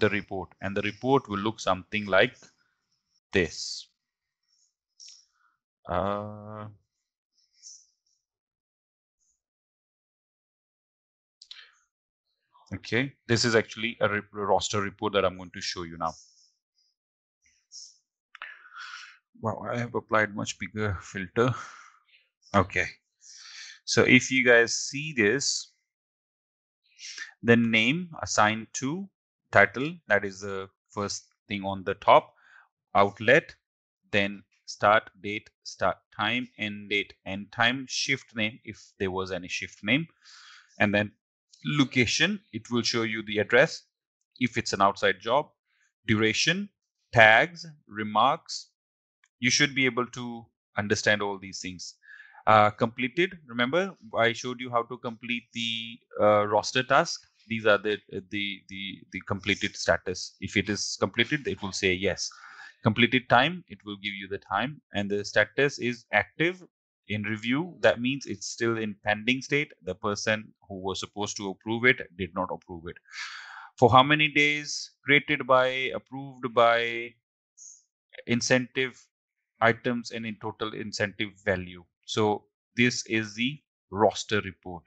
the report and the report will look something like this. Uh, okay, this is actually a roster report that I'm going to show you now. Wow, I have applied much bigger filter. Okay, so if you guys see this, the name assigned to title, that is the first thing on the top, outlet, then start date, start time, end date, end time, shift name if there was any shift name, and then location, it will show you the address if it's an outside job, duration, tags, remarks. You should be able to understand all these things. Uh, completed, remember I showed you how to complete the uh, roster task. These are the, uh, the, the, the completed status. If it is completed, it will say yes. Completed time it will give you the time and the status is active in review. That means it's still in pending state. The person who was supposed to approve it did not approve it. For how many days created by approved by incentive items and in total incentive value? So this is the roster report